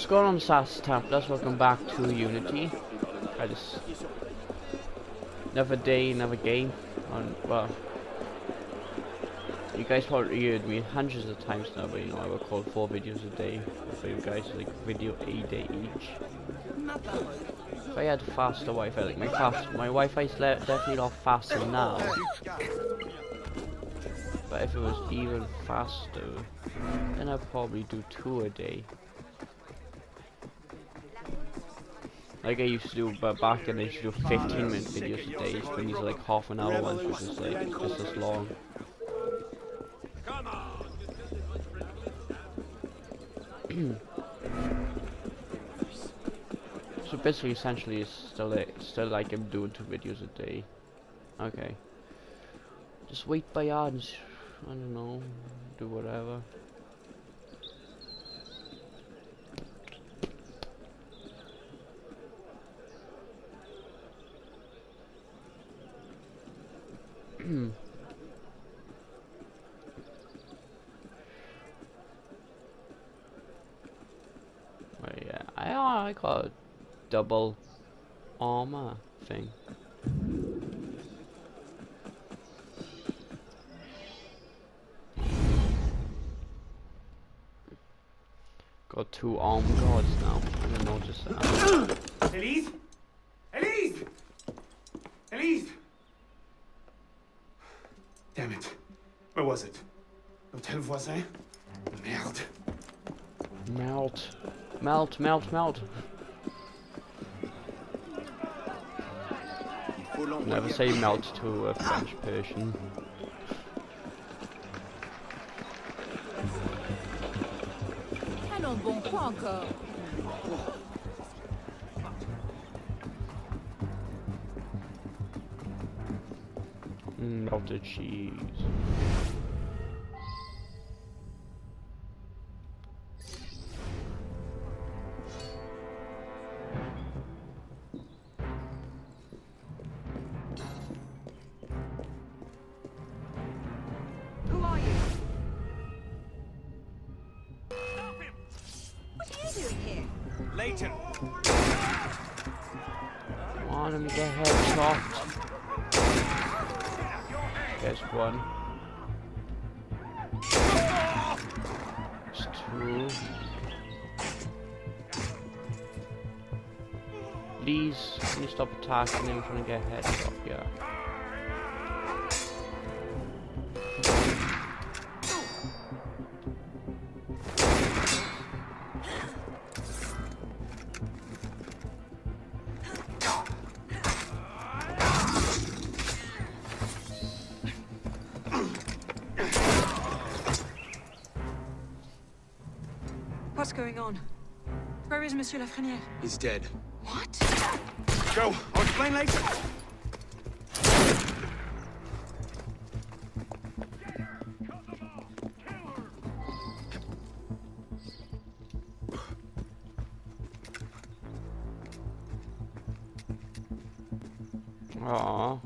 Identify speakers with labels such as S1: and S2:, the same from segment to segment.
S1: What's going on, SAS Templars? Welcome back to Unity. I just another day, another game. On well, you guys probably heard me hundreds of times now, but you know I record four videos a day for you guys, like video a day each. If I had faster Wi-Fi, like my fast, my Wi-Fi is definitely lot faster now. But if it was even faster, then I'd probably do two a day. Like I used to do, but back then I used to do 15 minute videos a day, but these are like half an hour ones, which is like just as long. so basically, essentially, it's still like, still like I'm doing two videos a day. Okay. Just wait by odds. I don't know. Do whatever. Oh yeah, I uh, I got a double armor thing. Got two armed guards now. I didn't notice that.
S2: Elise? Damn it. Where was it? L'Hôtel Voisin? Merde.
S1: Melt. Melt, melt, melt. Never say melt to a French person.
S3: Un bon encore
S1: Mm, melted cheese. Please, can you stop attacking him trying to get headshot? Yeah.
S3: What's going on? Where is Monsieur Lafreniere?
S2: He's dead.
S3: What?
S2: Go! I'll explain later!
S1: Aww.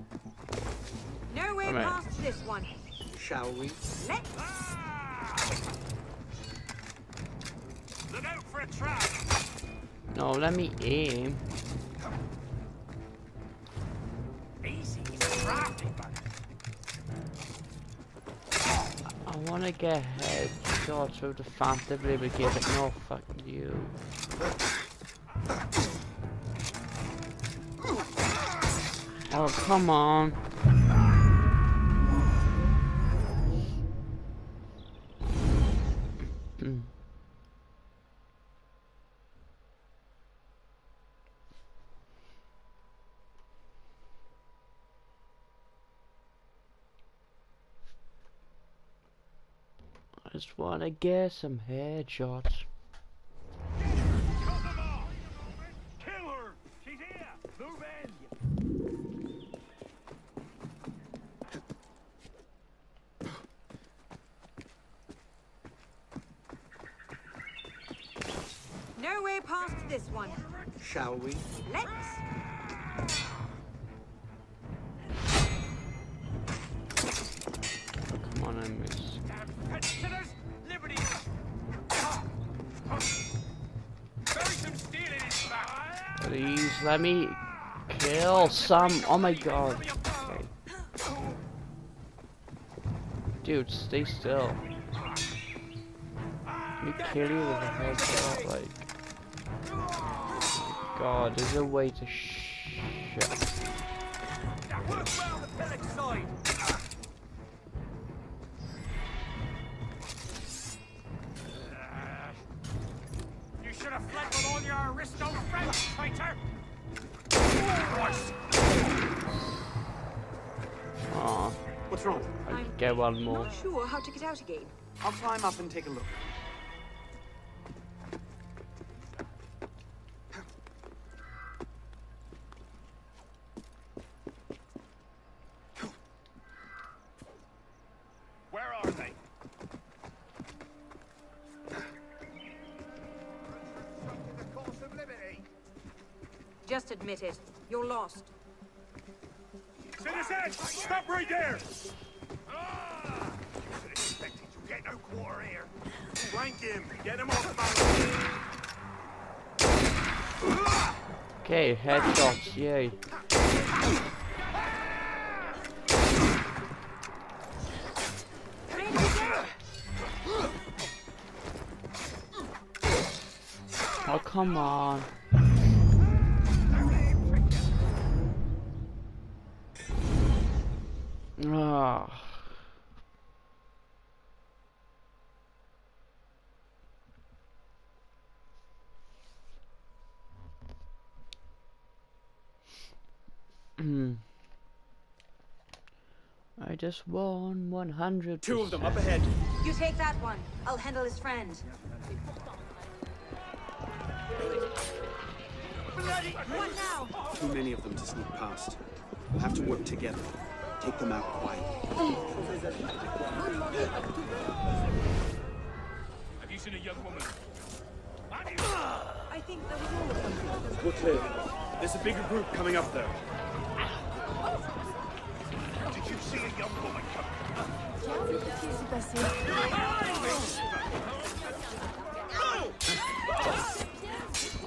S3: No way past this one.
S2: Shall we?
S3: Let's. Ah!
S2: Look out for a trap!
S1: No, let me aim. Wanna get headshot so able to give it. No, fuck you. Oh, come on. Just wanna get some headshots.
S2: Kill her! She's here! Move in!
S3: No way past this one.
S2: Shall we?
S3: Let's.
S1: Let me kill some. Oh my god. Okay. Dude, stay still. Let me kill you with a headshot, like. Oh god, there's a way to could get one more.
S3: Not sure how to get out again.
S2: I'll climb up and take a look.
S4: Where are they?
S3: Just admit it. You're lost.
S4: Citizen! Stop right there! Ah! Should have expected you get no quarter here. Rank him! Get him off
S1: Okay, headshots, yay. Oh, come on. Mm. I just won 100
S2: Two of them up ahead.
S3: You take that one. I'll handle his friend. What now?
S2: Too many of them to sneak past. We'll have to work together. Take them out quietly.
S4: Have you seen a young woman?
S3: I think that was all of them.
S2: We're clear. There's a bigger group coming up there.
S4: See a young woman come?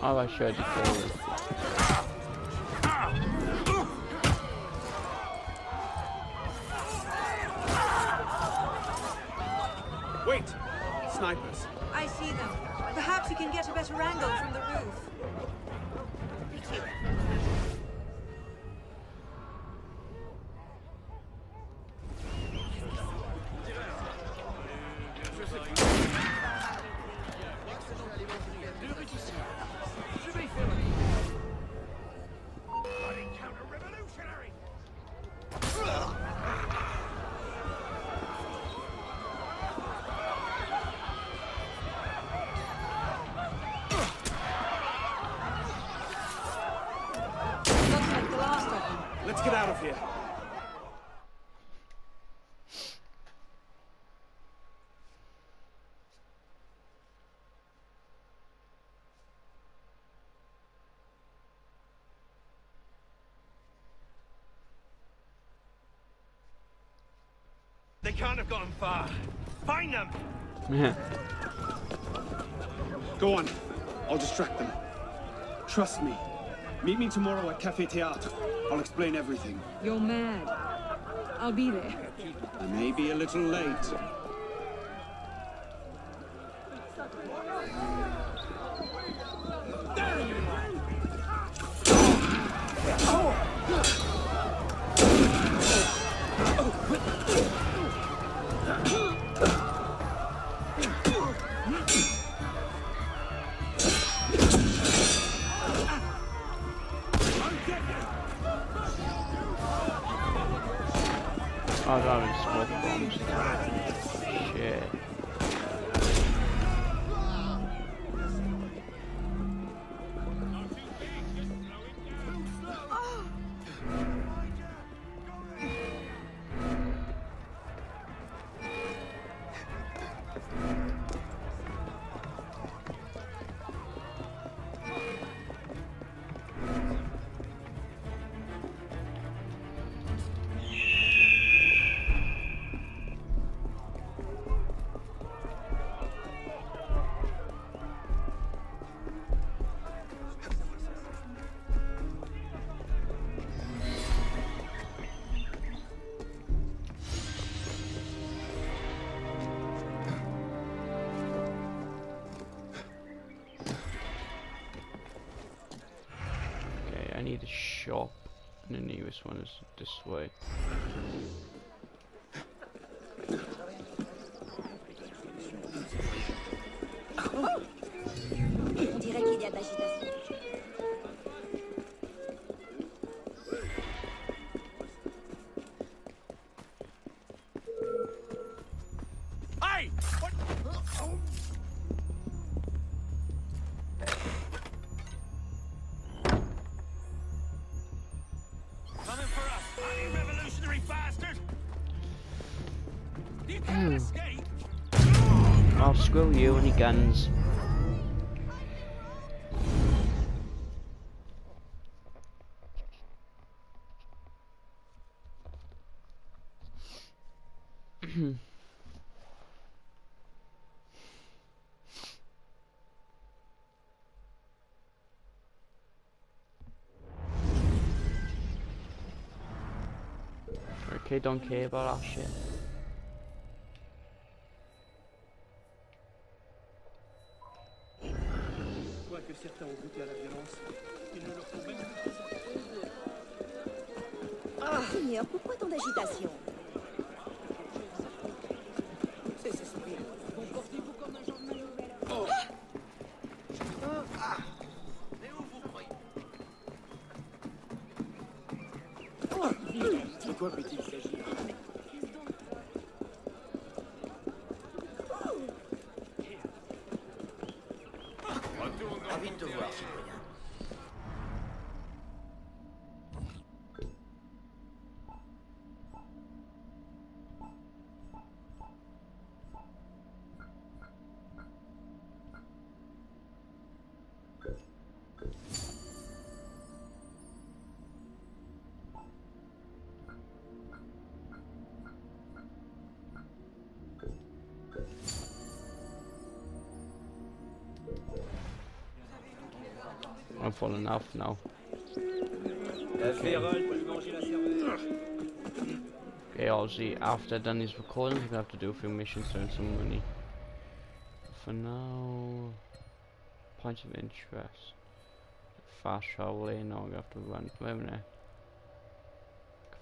S1: Oh, I should have
S2: Wait! Snipers.
S3: I see them. Perhaps you can get a better angle from the roof.
S4: They can't have gone far. Find them!
S2: Go on. I'll distract them. Trust me. Meet me tomorrow at Café Théâtre. I'll explain everything.
S3: You're mad. I'll be there.
S2: I may be a little late.
S1: Shop, and the nearest one is this way. Screw you and your guns. okay, don't care about our shit.
S2: La violence, il ne leur faut même
S5: Ah, Seigneur, pourquoi tant d'agitation?
S1: I'm falling off now.
S2: La Vérole peut lui manger la cervelle.
S1: Okay, obviously after done these recordings, we're gonna have to do a few missions to earn some money. For now, points of interest. Fast travel, eh? No, I'm gonna have to run. Wait a minute.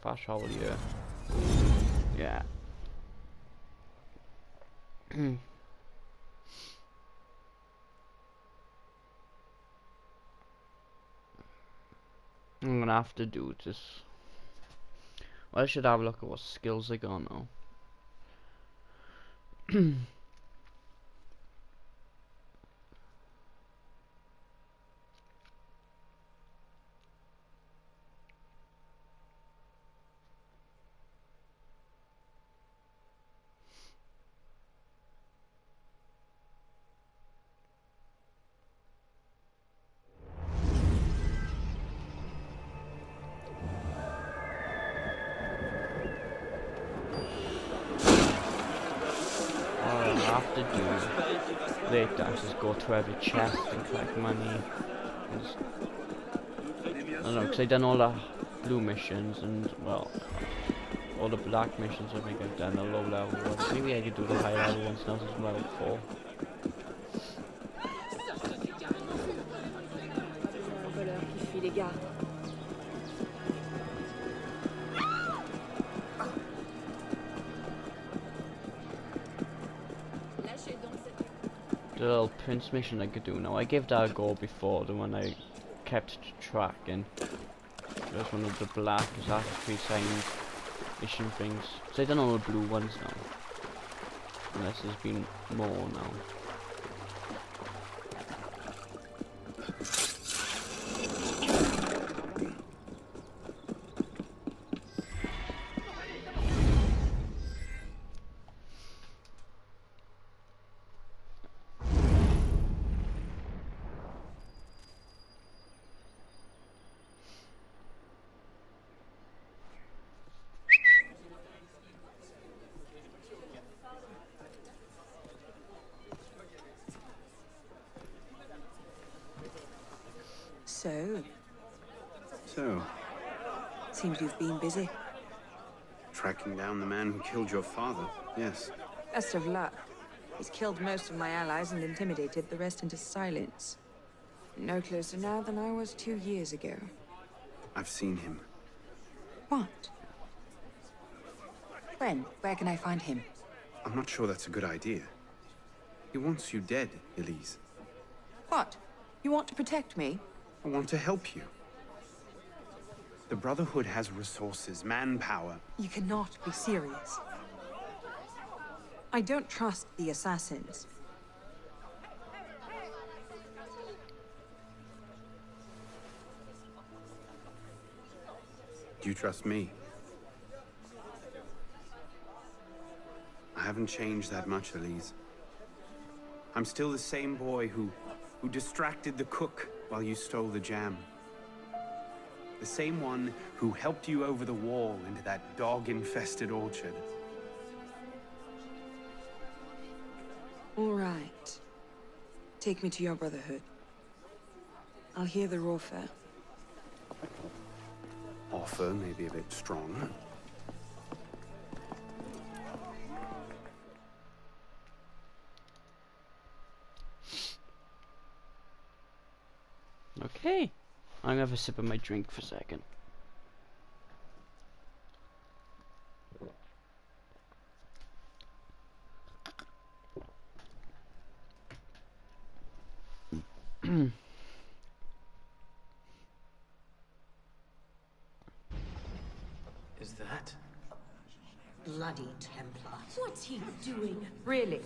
S1: Fast travel, here. Yeah. I'm gonna have to do this. I should have a look at what skills I got now. is just go to every chest and collect money. Just, I don't know, because I've done all the blue missions and, well, all the black missions I think I've done, the low level ones. Maybe I could do the high level ones now since I'm level 4. Mission I could do now. I gave that a go before, the one I kept tracking. was one of the black Assassin's signed mission things. So I done all the blue ones now. Unless there's been more now.
S2: Killed your father, yes.
S3: Best of luck. He's killed most of my allies and intimidated the rest into silence. No closer now than I was two years ago.
S2: I've seen him.
S3: What? When? Where can I find him?
S2: I'm not sure that's a good idea. He wants you dead, Elise.
S3: What? You want to protect me?
S2: I want to help you. The Brotherhood has resources, manpower.
S3: You cannot be serious. I don't trust the assassins.
S2: Do you trust me? I haven't changed that much, Elise. I'm still the same boy who... who distracted the cook while you stole the jam. The same one who helped you over the wall into that dog-infested orchard.
S3: All right. Take me to your Brotherhood. I'll hear the raw fare.
S2: Offer may be a bit strong.
S1: Okay. I'm gonna have a sip of my drink for a second.
S6: Is that?
S5: Bloody Templar. What's he doing?
S3: Really?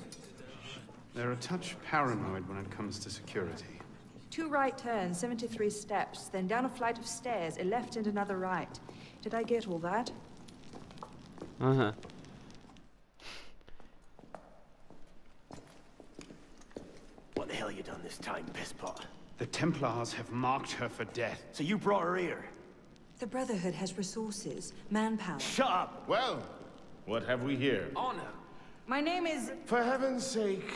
S2: They're a touch paranoid when it comes to security.
S7: Two right turns, 73 steps, then down a flight of stairs, a left and another right. Did I get all that?
S1: Uh-huh.
S6: What the hell you done this time, pisspot?
S2: The Templars have marked her for death.
S6: So you brought her here?
S7: The Brotherhood has resources, manpower.
S6: Shut up!
S8: Well, what have we here?
S6: Honor!
S7: My name is...
S8: For heaven's sake,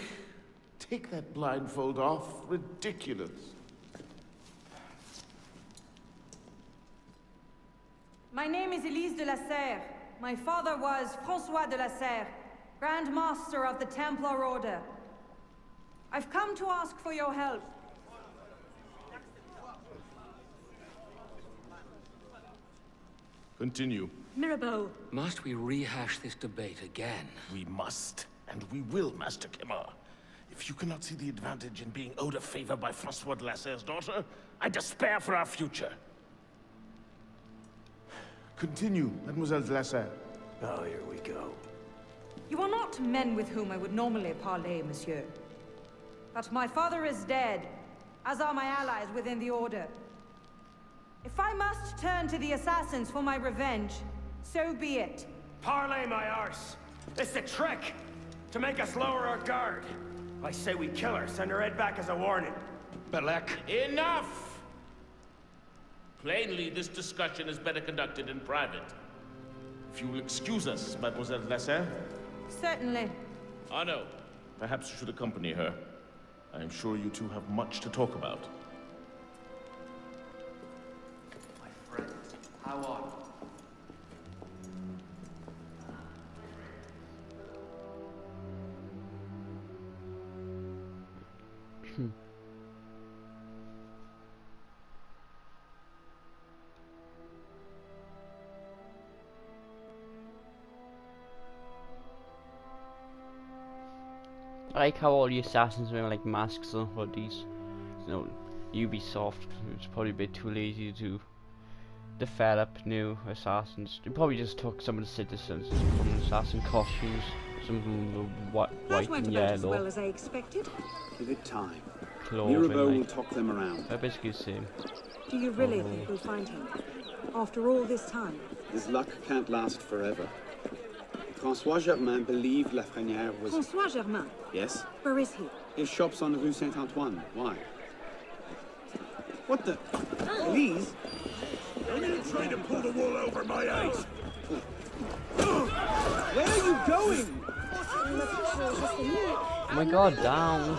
S8: take that blindfold off. Ridiculous.
S7: My name is Elise de la Serre. My father was François de la Serre, Grand Master of the Templar Order. I've come to ask for your help.
S8: Continue.
S5: Mirabeau,
S9: Must we rehash this debate again?
S8: We must, and we will, Master Quemar. If you cannot see the advantage in being owed a favor by Francois de la Serre's daughter, I despair for our future. Continue, Mademoiselle de la Serre.
S6: Oh, here we go.
S7: You are not men with whom I would normally parley, monsieur. But my father is dead, as are my allies within the Order. If I must turn to the assassins for my revenge, so be it.
S6: Parley my arse! It's a trick! To make us lower our guard! I say we kill her, send her head back as a warning.
S8: Bellec. Enough! Plainly, this discussion is better conducted in private. If you will excuse us, Mademoiselle de la Serre.
S7: Certainly.
S8: Ah, Arno, perhaps you should accompany her. I am sure you two have much to talk about.
S6: My friend, how are you? Hmm.
S1: I like how all the assassins wear like masks and hoodies. You know, Ubisoft was probably a bit too lazy to develop new assassins. They probably just took some of the citizens and put in assassin costumes, some of them were white,
S5: that went
S1: and
S5: about as well as I expected.
S2: Give it time.
S1: clothing.
S2: Mirabeau will
S1: Like,
S2: talk them around.
S1: they're basically the same.
S5: Do you really
S1: Oh.
S5: think we'll find him? After all this time?
S2: His luck can't last forever. François Germain believed Lafrenière was...
S5: François Germain,
S2: Yes?
S5: where is he?
S2: His shop's on Rue Saint-Antoine. Why? What the... Elise?
S4: Trying to pull the wool over my eyes!
S2: Where are you going?
S1: Oh my god, down!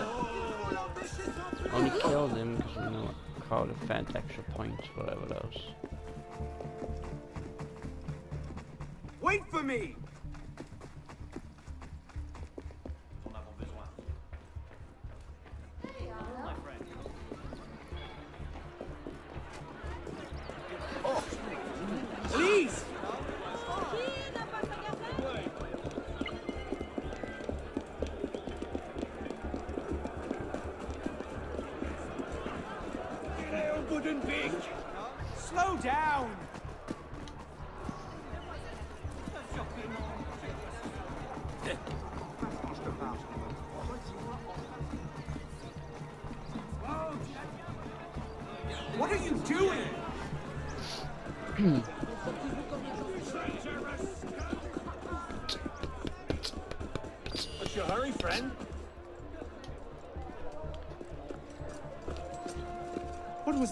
S1: Only killed him because you know crowd event extra points, whatever else.
S2: Wait for me!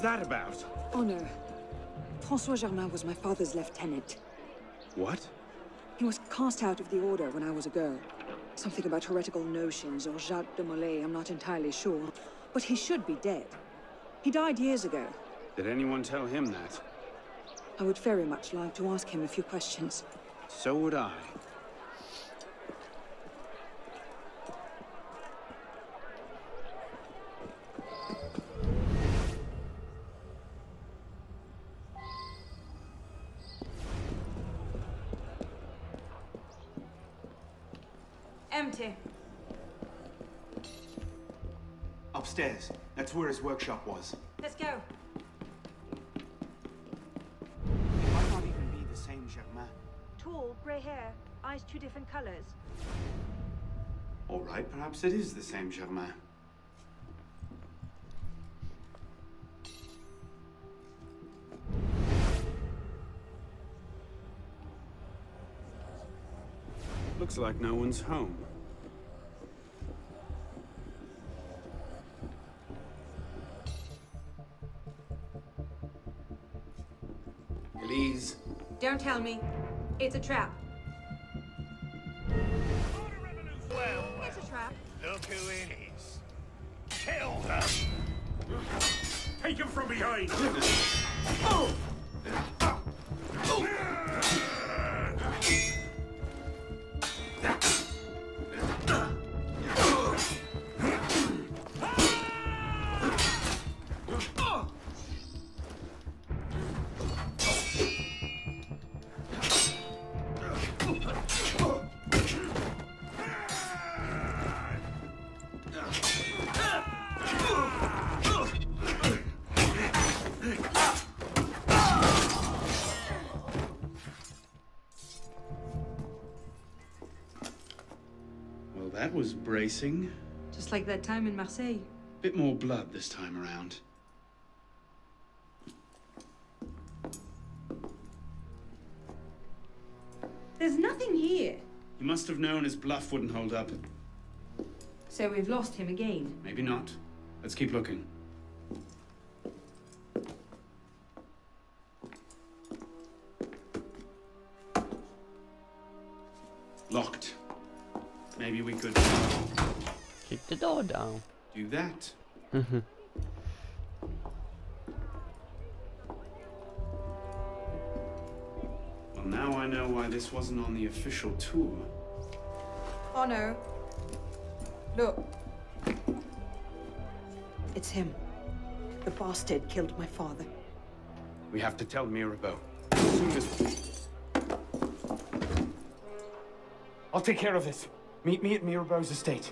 S2: That about?
S3: Oh, Arno. Francois Germain was my father's lieutenant.
S2: What?
S3: He was cast out of the order when I was a girl. Something about heretical notions or Jacques de Molay, I'm not entirely sure. But he should be dead. He died years ago.
S2: Did anyone tell him that?
S3: I would very much like to ask him a few questions.
S2: So would I. workshop was.
S7: Let's go.
S2: It might not even be the same Germain.
S5: Tall, grey hair, eyes two different colors.
S2: All right, perhaps it is the same Germain. Looks like no one's home. Elise,
S7: Don't tell me. It's a trap.
S4: Well,
S7: It's a trap.
S4: look who it is. Kill them! Take him from behind!
S2: well, was bracing.
S7: Just like that time in Marseille.
S2: Bit more blood this time around.
S7: There's nothing here.
S2: He must have known his bluff wouldn't hold up.
S7: So we've lost him again.
S2: Maybe not. Let's keep looking.
S1: Door down.
S2: do that. Mm-hmm. Well, now I know why this wasn't on the official tour.
S7: Oh no. Look.
S3: It's him. The bastard killed my father.
S2: We have to tell Mirabeau. As soon as... I'll take care of this. Meet me at Mirabeau's estate.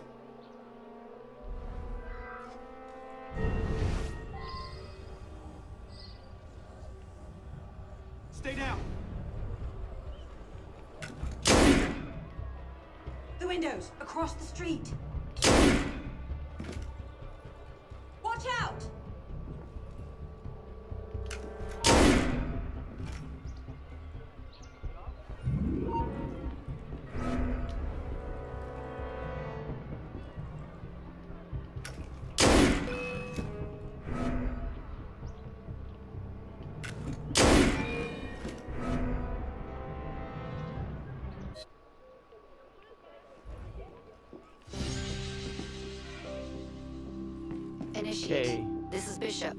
S10: Bishop.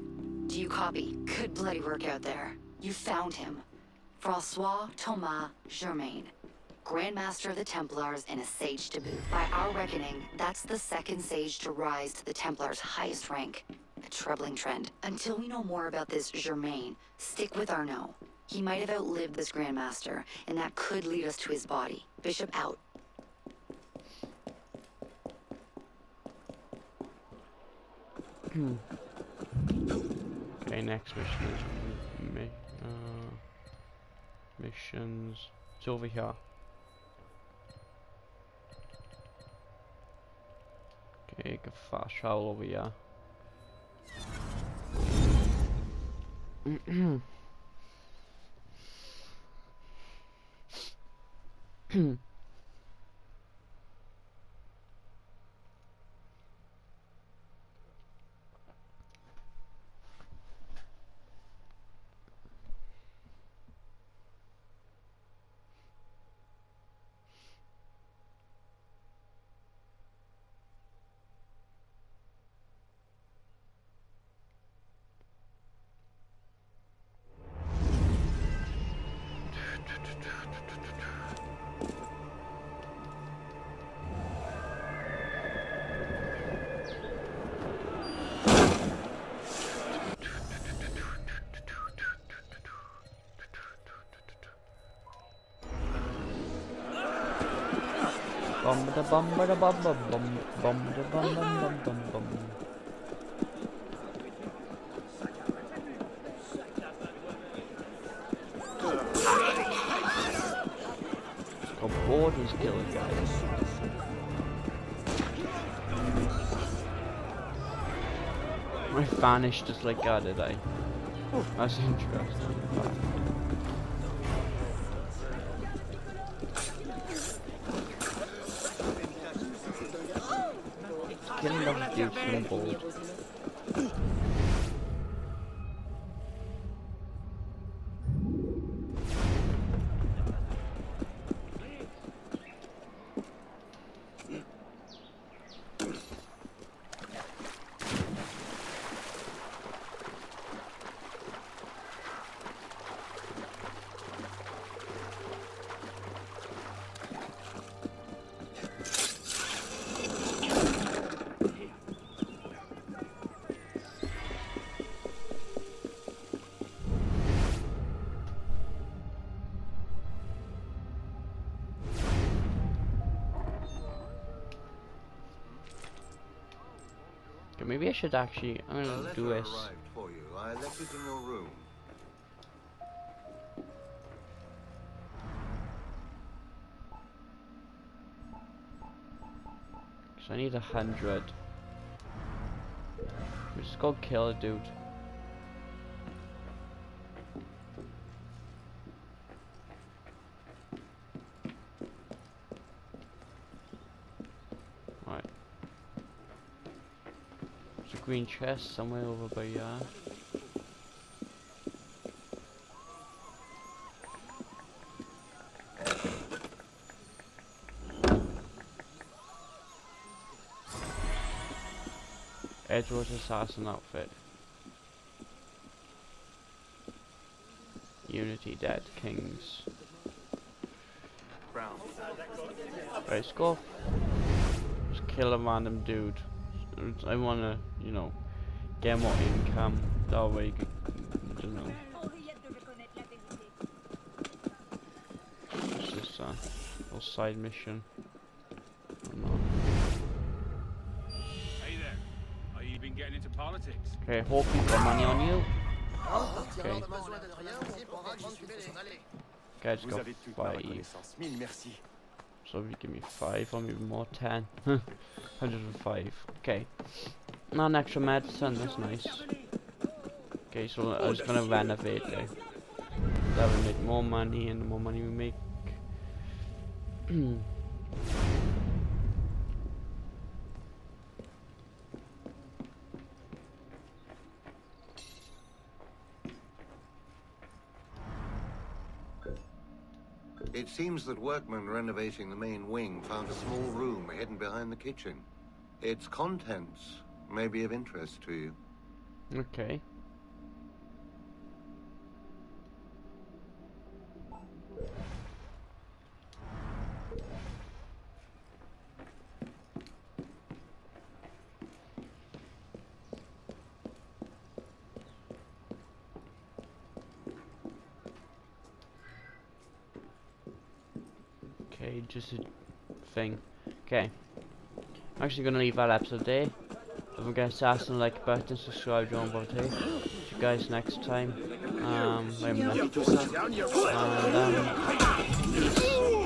S10: Do you copy? Good bloody work out there. You found him. Francois Thomas Germain. Grandmaster of the Templars and a sage to boot. By our reckoning, that's the second sage to rise to the Templars' highest rank. A troubling trend. Until we know more about this Germain, stick with Arno. He might have outlived this Grandmaster, and that could lead us to his body. Bishop out. Hmm.
S1: Okay, next mission is mi uh, missions. It's over here. Okay, ik fast travel over here. bam da bam da bam bam bam bam da bam bam bam bam bam I vanished just like that, did I? That's interesting. Killing those dudes should actually. I'm gonna do this.
S11: for you. I left it in your room.
S1: So I need a hundred. We just go kill a dude. Green chest somewhere over by uh Edgewood assassin outfit. Unity Dead Kings.
S2: Brown.
S1: Right, let's go. Just kill a random dude. I wanna, you know, get more income. That way, you can, you know. It's just a little side mission. Oh,
S12: hey there. Are you been getting into politics?
S1: Okay, hope you got money on you. Okay. Guys,
S6: Vous
S1: got
S6: avez toute ma
S1: five.
S6: reconnaissance. Mille merci.
S1: So if you give me five or maybe more, ten. 105. Okay. Not an extra medicine, that's nice. Okay, so I was gonna renovate it. That will make more money and the more money we make.
S11: It seems that workmen renovating the main wing found a small room hidden behind the kitchen. Its contents may be of interest to you.
S1: okay. Okay, just a thing. Okay. I'm actually gonna leave that episode there. Don't forget to assassin like button, subscribe, button. See you guys next time. Um, wait a minute. And, um,